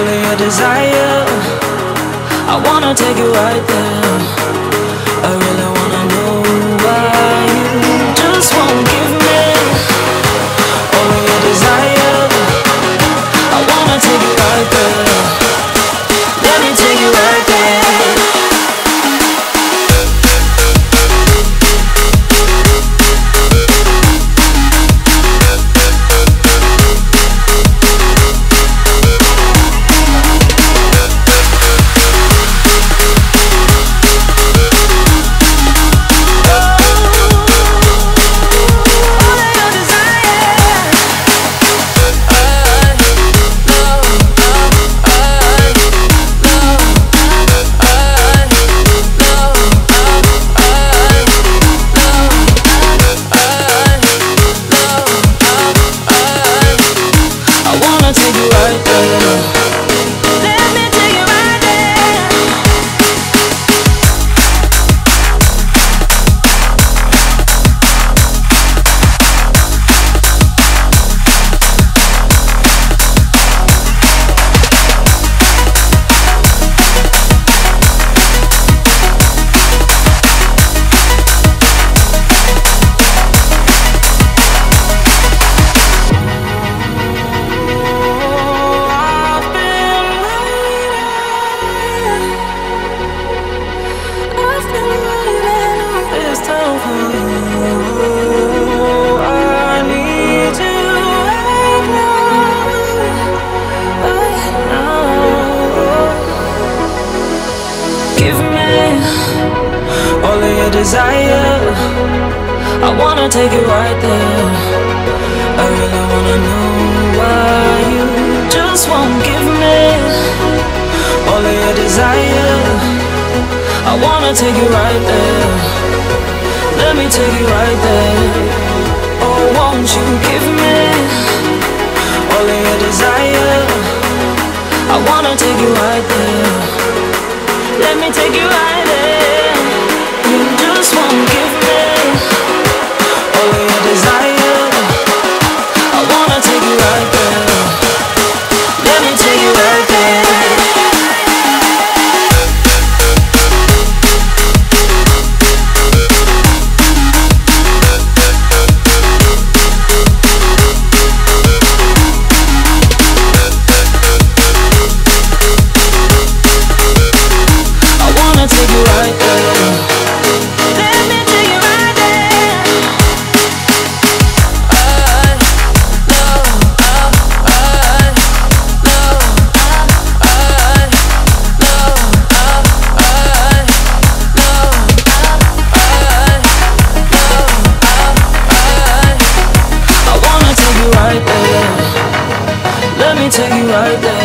follow your desire. I wanna take you right there. Your desire. I wanna take you right there. I really wanna know why you just won't give me all of your desire. I wanna take you right there. Let me take you right there. Oh, won't you give me all of your desire? I wanna take you right there. Let me take you right right there.